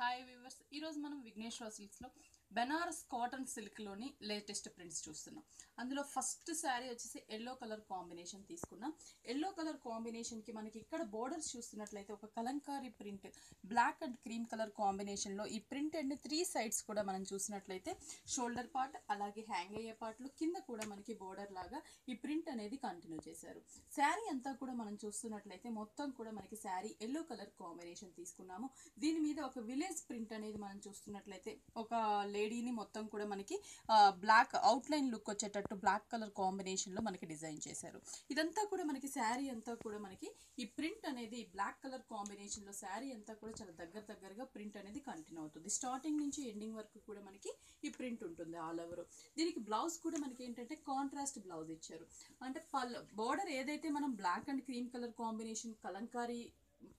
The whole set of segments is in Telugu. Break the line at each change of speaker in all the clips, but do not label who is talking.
హాయ్ వివర్స్ ఈరోజు మనం విఘ్నేశ్వర సిల్క్స్లో బెనారస్ కాటన్ సిల్క్లోని లేటెస్ట్ ప్రింట్స్ చూస్తున్నాం. అందులో ఫస్ట్ శారీ వచ్చేసి ఎల్లో కలర్ కాంబినేషన్ తీసుకున్నాం. ఎల్లో కలర్ కాంబినేషన్కి మనకి ఇక్కడ బోర్డర్స్ చూస్తున్నట్లయితే ఒక kalamkari print black and cream colour కాంబినేషన్లో ఈ ప్రింట్ అండ్ త్రీ సైడ్స్ కూడా మనం చూసినట్లయితే షోల్డర్ పార్ట్ అలాగే హ్యాంగ్ అయ్యే పార్ట్లు కింద కూడా మనకి బోర్డర్ లాగా ఈ ప్రింట్ అనేది కంటిన్యూ చేశారు. శారీ అంతా కూడా మనం చూస్తున్నట్లయితే మొత్తం కూడా మనకి శారీ ఎల్లో కలర్ కాంబినేషన్ తీసుకున్నాము. దీని మీద ఒక విలేజ్ ప్రింట్ అనేది మనం చూస్తున్నట్లయితే ఒక లేడీని మొత్తం కూడా మనకి బ్లాక్ అవుట్లైన్ లుక్ వచ్చేటట్టు బ్లాక్ కలర్ కాంబినేషన్లో మనకి డిజైన్ చేశారు. ఇదంతా కూడా మనకి శారీ అంతా కూడా మనకి ఈ ప్రింట్ అనేది బ్లాక్ కలర్ కాంబినేషన్లో శారీ అంతా కూడా చాలా దగ్గర దగ్గరగా ప్రింట్ అనేది కంటిన్యూ అవుతుంది. స్టార్టింగ్ నుంచి ఎండింగ్ వరకు కూడా మనకి ఈ ప్రింట్ ఉంటుంది ఆల్ ఓవర్ దీనికి బ్లౌజ్ కూడా మనకి ఏంటంటే కాంట్రాస్ట్ బ్లౌజ్ ఇచ్చారు. అంటే పల్ బోర్డర్ ఏదైతే మనం black and cream colour combination kalamkari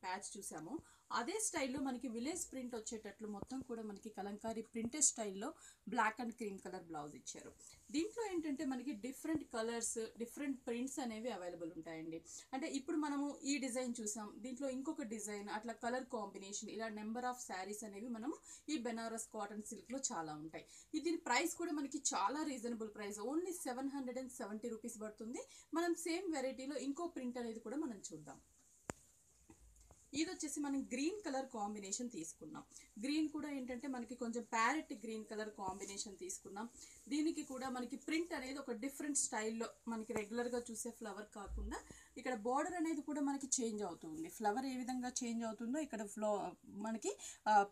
patch చూసామో అదే స్టైల్లో మనకి విలేజ్ ప్రింట్ వచ్చేటట్లు మొత్తం కూడా మనకి కలంకారీ ప్రింటెడ్ స్టైల్లో black and cream colour blouse ఇచ్చారు. దీంట్లో ఏంటంటే మనకి డిఫరెంట్ కలర్స్ డిఫరెంట్ ప్రింట్స్ అనేవి అవైలబుల్ ఉంటాయండి. అంటే ఇప్పుడు మనము ఈ డిజైన్ చూసాం దీంట్లో ఇంకొక డిజైన్ అట్లా కలర్ కాంబినేషన్ ఇలా నెంబర్ ఆఫ్ శారీస్ అనేవి మనము ఈ బెనారస్ కాటన్ సిల్క్లో చాలా ఉంటాయి. ఇది దీని ప్రైస్ కూడా మనకి చాలా reasonable price only seven hundred and seventy rupees పడుతుంది. మనం సేమ్ వెరైటీలో ఇంకో ప్రింట్ అనేది కూడా మనం చూద్దాం. ఇది వచ్చేసి మనం గ్రీన్ కలర్ కాంబినేషన్ తీసుకున్నాం. గ్రీన్ కూడా ఏంటంటే మనకి కొంచెం ప్యారెట్ గ్రీన్ కలర్ కాంబినేషన్ తీసుకున్నాం. దీనికి కూడా మనకి ప్రింట్ అనేది ఒక డిఫరెంట్ స్టైల్లో మనకి రెగ్యులర్గా చూసే ఫ్లవర్ కాకుండా ఇక్కడ బార్డర్ అనేది కూడా మనకి చేంజ్ అవుతుంది. ఫ్లవర్ ఏ విధంగా చేంజ్ అవుతుందో ఇక్కడ ఫ్లో మనకి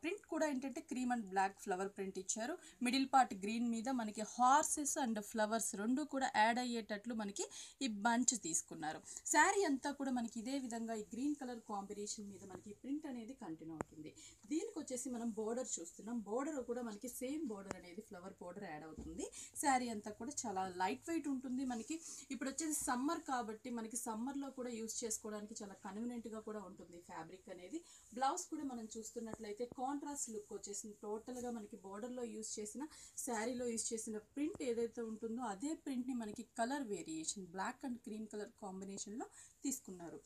ప్రింట్ కూడా ఏంటంటే cream and black flower print ఇచ్చారు. మిడిల్ పార్ట్ గ్రీన్ మీద మనకి హార్సెస్ అండ్ ఫ్లవర్స్ రెండు కూడా యాడ్ అయ్యేటట్లు మనకి ఈ బంచ్ తీసుకున్నారు. శారీ అంతా కూడా మనకి ఇదే విధంగా ఈ గ్రీన్ కలర్ కాంబినేషన్ మీద మనకి ప్రింట్ అనేది కంటిన్యూ అవుతుంది. దీనికి వచ్చేసి మనం బోర్డర్ చూస్తున్నాం. బోర్డర్ కూడా మనకి సేమ్ బోర్డర్ అనేది ఫ్లవర్ బోర్డర్ యాడ్ అవుతుంది. శారీ అంతా కూడా చాలా లైట్ వెయిట్ ఉంటుంది మనకి. ఇప్పుడు వచ్చేసి సమ్మర్ కాబట్టి మనకి సమ్మర్లో కూడా యూస్ చేసుకోవడానికి చాలా కన్వీనియంట్గా కూడా ఉంటుంది ఫ్యాబ్రిక్ అనేది. బ్లౌజ్ కూడా మనం చూస్తున్నట్లయితే కాంట్రాస్ట్ లుక్ వచ్చేసింది. టోటల్గా మనకి బోర్డర్లో యూస్ చేసిన శారీలో యూస్ చేసిన ప్రింట్ ఏదైతే ఉంటుందో అదే ప్రింట్ని మనకి colour variation black and cream colour కాంబినేషన్లో తీసుకున్నారు.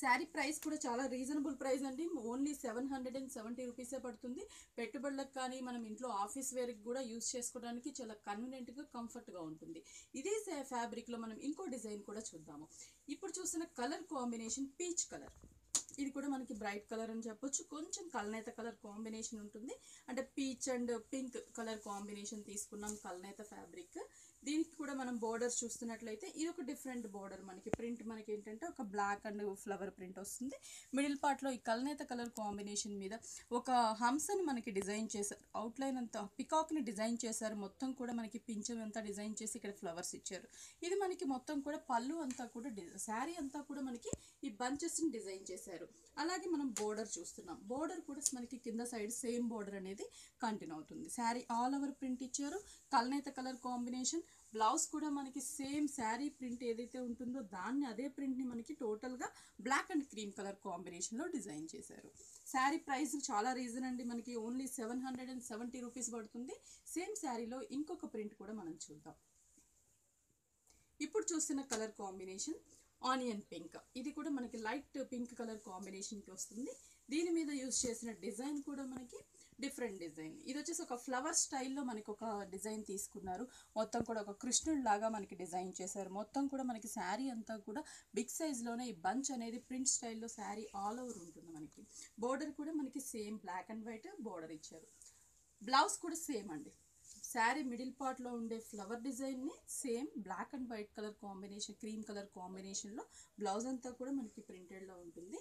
శారీ ప్రైస్ కూడా చాలా రీజనబుల్ ప్రైస్ అండి. Only seven hundred and seventy రూపీసే పడుతుంది. పెట్టుబడులకు కానీ మనం ఇంట్లో ఆఫీస్ వేర్కి కూడా యూజ్ చేసుకోవడానికి చాలా కన్వీనియంట్గా కంఫర్ట్గా ఉంటుంది. ఇదే ఫ్యాబ్రిక్లో మనం ఇంకో డిజైన్ కూడా చూద్దాము. ఇప్పుడు చూసిన కలర్ కాంబినేషన్ పీచ్ కలర్. ఇది కూడా మనకి బ్రైట్ కలర్ అని చెప్పొచ్చు. కొంచెం కల్నేత కలర్ కాంబినేషన్ ఉంటుంది. అంటే peach and pink colour combination తీసుకున్నాం కల్నేత ఫ్యాబ్రిక్. దీనికి కూడా మనం బోర్డర్స్ చూస్తున్నట్లయితే ఇది ఒక డిఫరెంట్ బోర్డర్ మనకి. ప్రింట్ మనకి ఏంటంటే ఒక బ్లాక్ అండ్ ఫ్లవర్ ప్రింట్ వస్తుంది. మిడిల్ పార్ట్లో ఈ కల్నేత కలర్ కాంబినేషన్ మీద ఒక హంసని మనకి డిజైన్ చేశారు. అవుట్లైన్ అంతా పికాక్ని డిజైన్ చేశారు. మొత్తం కూడా మనకి పింఛం అంతా డిజైన్ చేసి ఇక్కడ ఫ్లవర్స్ ఇచ్చారు. ఇది మనకి మొత్తం కూడా పళ్ళు అంతా కూడా శారీ అంతా కూడా మనకి ఈ బంచెస్ని డిజైన్ చేశారు. అలాగే మనం బోర్డర్ చూస్తున్నాం. బోర్డర్ కూడా మనకి కింద సైడ్ సేమ్ బోర్డర్ అనేది కంటిన్యూ అవుతుంది. శారీ ఆల్ ఓవర్ ప్రింట్ ఇచ్చారు. కల్నేత కలర్ కాంబినేషన్ బ్లౌజ్ కూడా మనకి సేమ్ శారీ ప్రింట్ ఏదైతే ఉంటుందో దాన్ని అదే ప్రింట్ని మనకి టోటల్గా బ్లాక్ అండ్ క్రీమ్ కలర్ కాంబినేషన్లో డిజైన్ చేశారు. శారీ ప్రైస్ చాలా రీజన్ అండి. మనకి only seven hundred and seventy rupees పడుతుంది. సేమ్ శారీలో ఇంకొక ప్రింట్ కూడా మనం చూద్దాం. ఇప్పుడు చూస్తున్న కలర్ కాంబినేషన్ ఆనియన్ పింక్ ఇది కూడా మనకి లైట్ పింక్ కలర్ కాంబినేషన్కి వస్తుంది. దీని మీద యూజ్ చేసిన డిజైన్ కూడా మనకి డిఫరెంట్ డిజైన్. ఇది వచ్చేసి ఒక ఫ్లవర్ స్టైల్లో మనకి ఒక డిజైన్ తీసుకున్నారు. మొత్తం కూడా ఒక కృష్ణుడు లాగా మనకి డిజైన్ చేశారు. మొత్తం కూడా మనకి శారీ అంతా కూడా బిగ్ సైజ్లోనే ఈ బంచ్ అనేది ప్రింట్ స్టైల్లో శారీ ఆల్ ఓవర్ ఉంటుంది మనకి. బోర్డర్ కూడా మనకి same black and white border ఇచ్చారు. బ్లౌజ్ కూడా సేమ్ అండి. శారీ మిడిల్ పార్ట్లో ఉండే ఫ్లవర్ డిజైన్ని same black and white colour combination cream colour కాంబినేషన్లో బ్లౌజ్ అంతా కూడా మనకి ప్రింటెడ్లో ఉంటుంది.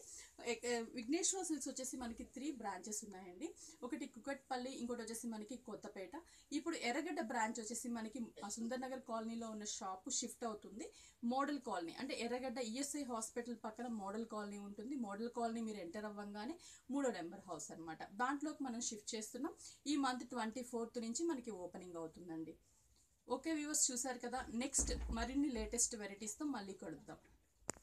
విఘ్నేశ్వర సిల్క్స్ వచ్చేసి మనకి త్రీ బ్రాంచెస్ ఉన్నాయండి. ఒకటి కుకట్పల్లి ఇంకోటి వచ్చేసి మనకి కొత్తపేట. ఇప్పుడు ఎర్రగడ్డ బ్రాంచ్ వచ్చేసి మనకి సుందర్ నగర్ కాలనీలో ఉన్న షాపు షిఫ్ట్ అవుతుంది. మోడల్ కాలనీ అంటే ఎర్రగడ్డ ఈఎస్ఐ హాస్పిటల్ పక్కన మోడల్ కాలనీ ఉంటుంది. మోడల్ కాలనీ మీరు ఎంటర్ అవ్వగానే మూడో నెంబర్ హౌస్ అనమాట దాంట్లోకి మనం షిఫ్ట్ చేస్తున్నాం. ఈ మంత్ ట్వంటీ ఫోర్త్ నుంచి మనకి ఓపెన్ ఓపెనింగ్ అవుతుందండి. ఓకే వ్యూవర్స్ చూసారు కదా? నెక్స్ట్ మరిన్ని లేటెస్ట్ వెరైటీస్తో మళ్ళీ కలుద్దాం.